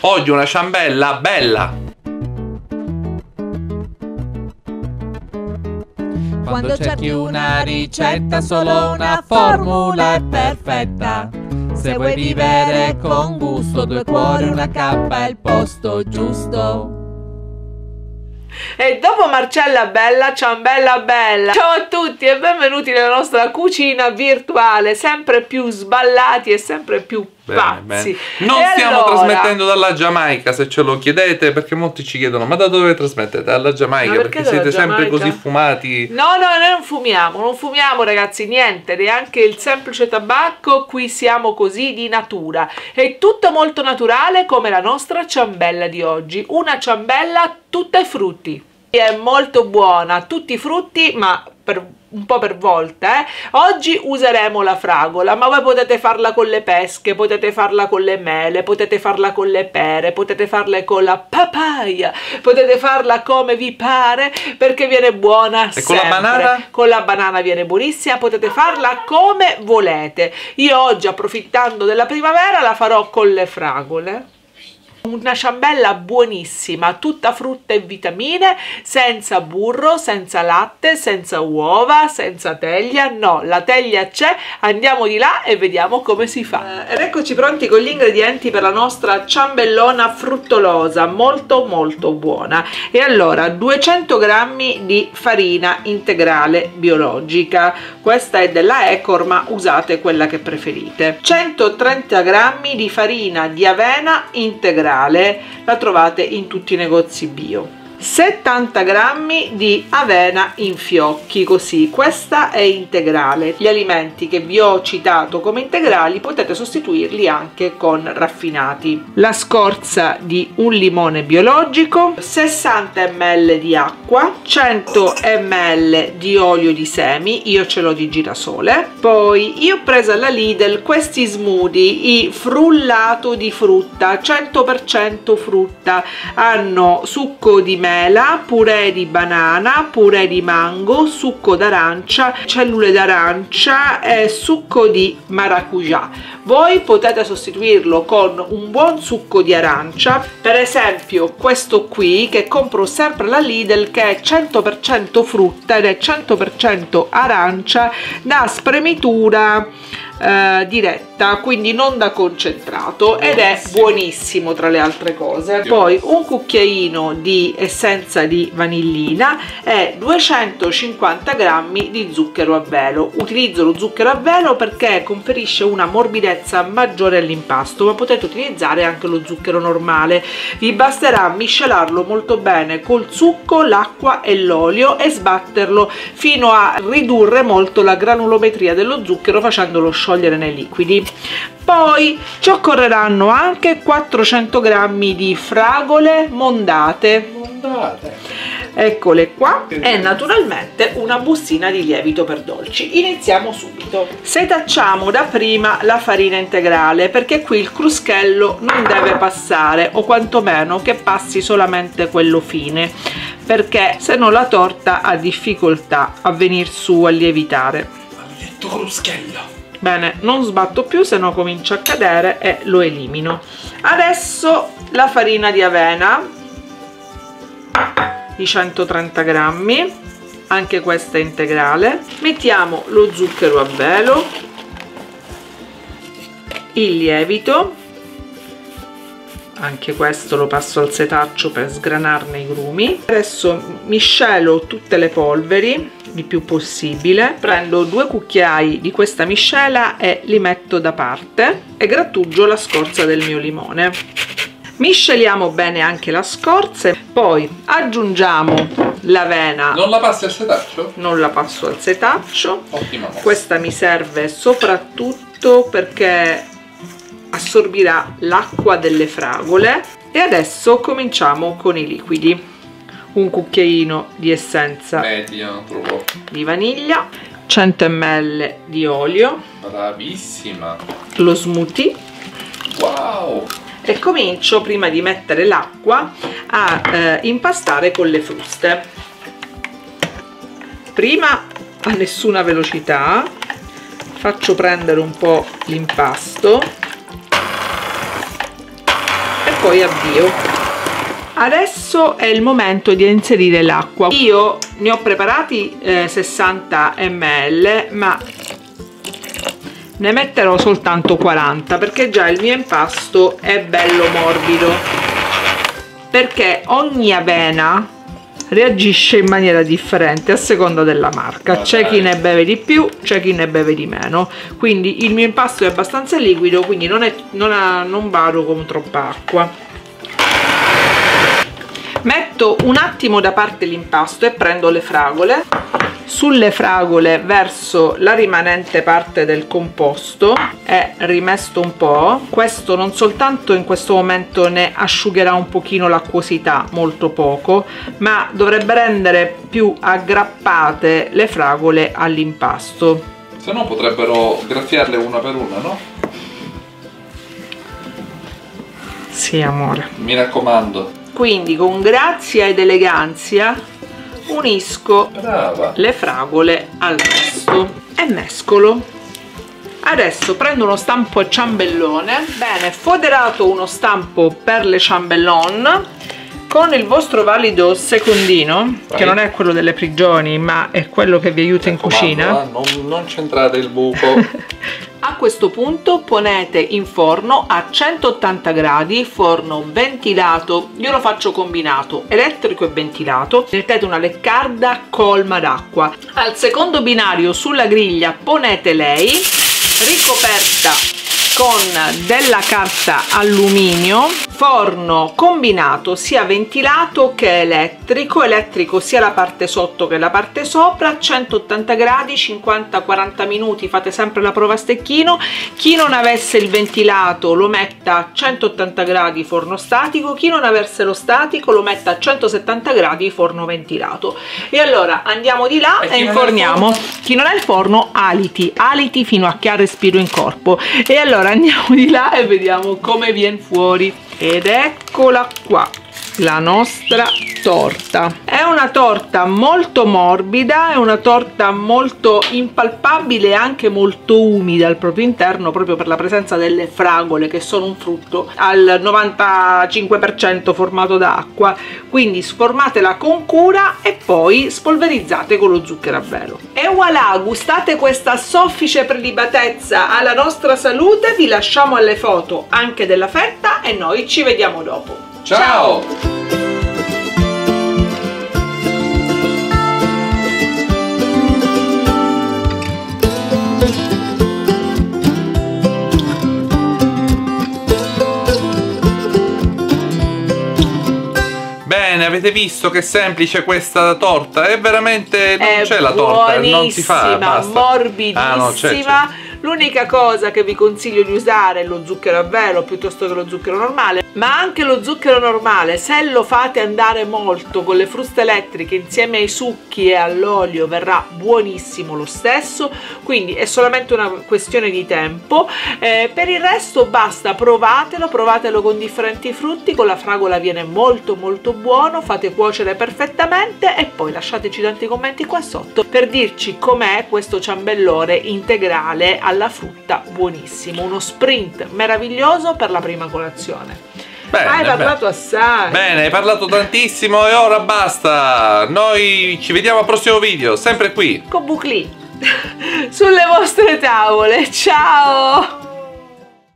Voglio una ciambella bella. Quando cerchi una ricetta, solo una formula è perfetta. Se vuoi vivere con gusto, due cuori, una cappa è il posto giusto. E dopo Marcella Bella, ciambella bella. Ciao a tutti e benvenuti nella nostra cucina virtuale, sempre più sballati e sempre più Bene, bene. Non E stiamo allora- trasmettendo dalla Giamaica se ce lo chiedete perché molti ci chiedono ma da dove trasmettete? Dalla Giamaica Ma perché perché, siete dalla sempre Giamaica? così fumati. No, no, noi non fumiamo, non fumiamo ragazzi, niente, neanche il semplice tabacco, qui siamo così di natura. È tutto molto naturale come la nostra ciambella di oggi, una ciambella tutta i frutti. È molto buona, tutti i frutti, ma per un po' per volta, eh. Oggi useremo la fragola, ma voi potete farla con le pesche, potete farla con le mele, potete farla con le pere, potete farla con la papaya, potete farla come vi pare perché viene buona E con la sempre. banana? Con la banana viene buonissima, potete farla come volete. Io oggi, approfittando della primavera, la farò con le fragole. Una ciambella buonissima, tutta frutta e vitamine, senza burro, senza latte, senza uova, senza teglia. No, la teglia c'è. Andiamo di là e vediamo come si fa. ed eccoci pronti con gli ingredienti per la nostra ciambellona fruttolosa, molto molto buona. E allora, 200 grammi di farina integrale biologica. Questa è della Ecor, ma usate quella che preferite. 130 grammi di farina di avena integrale, la trovate in tutti i negozi bio. 70 grammi di avena in fiocchi così. Questa è integrale. Gli alimenti che vi ho citato come integrali potete sostituirli anche con raffinati. La scorza di un limone biologico 60 ml di acqua 100 ml di olio di semi io ce l'ho di girasole. Poi io ho preso alla Lidl questi smoothie i frullato di frutta 100% frutta. Hanno succo di mela purè di banana purè di mango succo d'arancia cellule d'arancia e succo di maracuja voi potete sostituirlo con un buon succo di arancia. Per esempio questo qui che compro sempre alla Lidl che è 100% frutta ed è 100% arancia da spremitura eh, diretta quindi non da concentrato ed è buonissimo. tra le altre cose. Poi un cucchiaino di essenza di vanillina e 250 grammi di zucchero a velo. Utilizzo lo zucchero a velo perché conferisce una morbidezza maggiore all'impasto ma potete utilizzare anche lo zucchero normale. Vi basterà miscelarlo molto bene col succo l'acqua e l'olio e sbatterlo fino a ridurre molto la granulometria dello zucchero facendolo sciogliere nei liquidi poi ci occorreranno anche 400 grammi di fragole mondate. Eccole qua. E naturalmente una bustina di lievito per dolci. Iniziamo subito. Setacciamo da prima la farina integrale perché qui il cruschello non deve passare o quantomeno che passi solamente quello fine perché se no la torta ha difficoltà a venire su a lievitare. Maledetto cruschello. Bene, non sbatto più se no comincia a cadere e lo elimino. Adesso la farina di avena di 130 grammi, anche questa integrale. Mettiamo lo zucchero a velo, il lievito, anche questo lo passo al setaccio per sgranarne i grumi. Adesso miscelo tutte le polveri il più possibile. Prendo due cucchiai di questa miscela e li metto da parte e grattugio la scorza del mio limone. Misceliamo bene anche la scorza poi aggiungiamo l'avena. Non la passi al setaccio? non la passo al setaccio. Ottima mossa. questa mi serve soprattutto perché assorbirà l'acqua delle fragole. E adesso cominciamo con i liquidi un cucchiaino di essenza Media, di vaniglia 100 ml di olio. Bravissima. lo smoothie Wow. e comincio prima di mettere l'acqua a eh, impastare con le fruste. Prima a nessuna velocità faccio prendere un po' l'impasto. E poi avvio Adesso è il momento di inserire l'acqua. Io ne ho preparati eh, 60 ml, ma ne metterò soltanto 40 perché già il mio impasto è bello morbido. Perché ogni avena reagisce in maniera differente a seconda della marca c'è chi ne beve di più c'è chi ne beve di meno quindi il mio impasto è abbastanza liquido quindi non, è, non, ha, non vado con troppa acqua metto un attimo da parte l'impasto e prendo le fragole. Sulle fragole verso la rimanente parte del composto è rimesto un po' questo non soltanto in questo momento ne asciugherà un pochino l'acquosità molto poco ma dovrebbe rendere più aggrappate le fragole all'impasto. Se no potrebbero graffiarle una per una no? sì amore. Mi raccomando quindi con grazia ed eleganza unisco Brava. le fragole al resto e mescolo. Adesso prendo uno stampo a ciambellone. Bene foderato uno stampo per le ciambellon con il vostro valido secondino Vai. che non è quello delle prigioni ma è quello che vi aiuta in cucina eh, non, non centrate il buco A questo punto ponete in forno a 180 gradi, forno ventilato, io lo faccio combinato, elettrico e ventilato, mettete una leccarda colma d'acqua. Al secondo binario sulla griglia ponete lei, ricoperta con della carta alluminio forno combinato sia ventilato che elettrico. Elettrico sia la parte sotto che la parte sopra. 180 gradi 50-40 minuti. Fate sempre la prova a stecchino. Chi non avesse il ventilato lo metta a 180 gradi forno statico. Chi non avesse lo statico lo metta a 170 gradi forno ventilato. E allora andiamo di là e, e inforniamo. chi non ha il forno aliti. Aliti fino a che ha respiro in corpo. E allora andiamo di là e vediamo come viene fuori ed eccola qua la nostra torta. È una torta molto morbida è una torta molto impalpabile e anche molto umida al proprio interno proprio per la presenza delle fragole che sono un frutto al 95% formato da acqua quindi sformatela con cura e poi spolverizzate con lo zucchero a velo. E voilà gustate questa soffice prelibatezza alla nostra salute. Vi lasciamo alle foto anche della fetta e noi ci vediamo dopo Ciao! Bene, avete visto che semplice questa torta? È veramente... non c'è la torta, non si fa, basta. morbidissima. Ah, no, c'è, c'è. L'unica cosa che vi consiglio di usare è lo zucchero a velo piuttosto che lo zucchero normale, ma anche lo zucchero normale, se lo fate andare molto con le fruste elettriche insieme ai succhi e all'olio verrà buonissimo lo stesso, quindi è solamente una questione di tempo. Eh, per il resto basta, provatelo, provatelo con differenti frutti, con la fragola viene molto molto buono, fate cuocere perfettamente e poi lasciateci tanti commenti qua sotto per dirci com'è questo ciambellone integrale alla frutta buonissimo, uno sprint meraviglioso per la prima colazione. Bene, hai parlato bene. assai. Bene, hai parlato tantissimo e ora basta. Noi ci vediamo al prossimo video, sempre qui. Con Bucli. Sulle vostre tavole. Ciao!